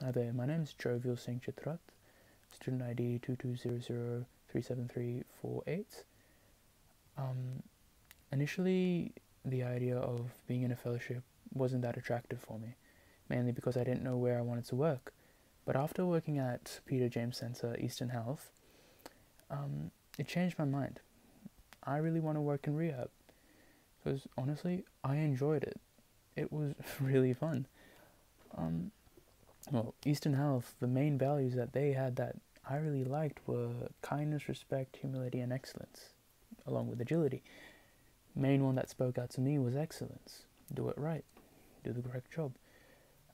Hi there, my name is Jovial Singh Chattrath, student ID 2200373348. Um, initially, the idea of being in a fellowship wasn't that attractive for me, mainly because I didn't know where I wanted to work. But after working at Peter James Center Eastern Health, um, it changed my mind. I really want to work in rehab because honestly, I enjoyed it. It was really fun. Um, well, Eastern Health, the main values that they had that I really liked were kindness, respect, humility, and excellence, along with agility. Main one that spoke out to me was excellence. Do it right, do the correct job.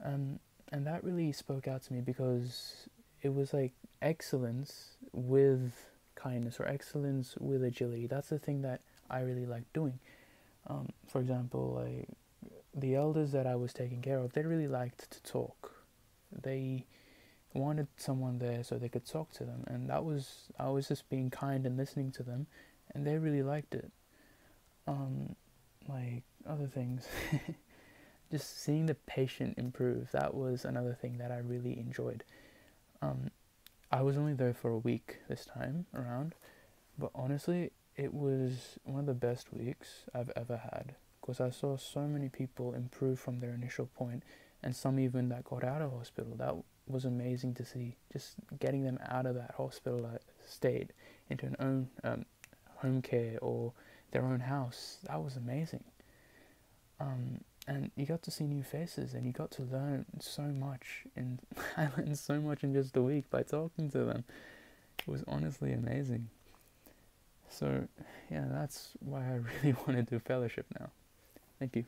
Um, and that really spoke out to me because it was like excellence with kindness or excellence with agility. That's the thing that I really liked doing. Um, for example, like the elders that I was taking care of, they really liked to talk. They wanted someone there so they could talk to them, and that was I was just being kind and listening to them, and they really liked it. Um, like other things, just seeing the patient improve. That was another thing that I really enjoyed. Um, I was only there for a week this time around, but honestly, it was one of the best weeks I've ever had because I saw so many people improve from their initial point and some even that got out of hospital. That was amazing to see. Just getting them out of that hospital state into an own um, home care or their own house. That was amazing. Um, and you got to see new faces and you got to learn so much and I learned so much in just a week by talking to them. It was honestly amazing. So yeah, that's why I really want to do fellowship now. Thank you.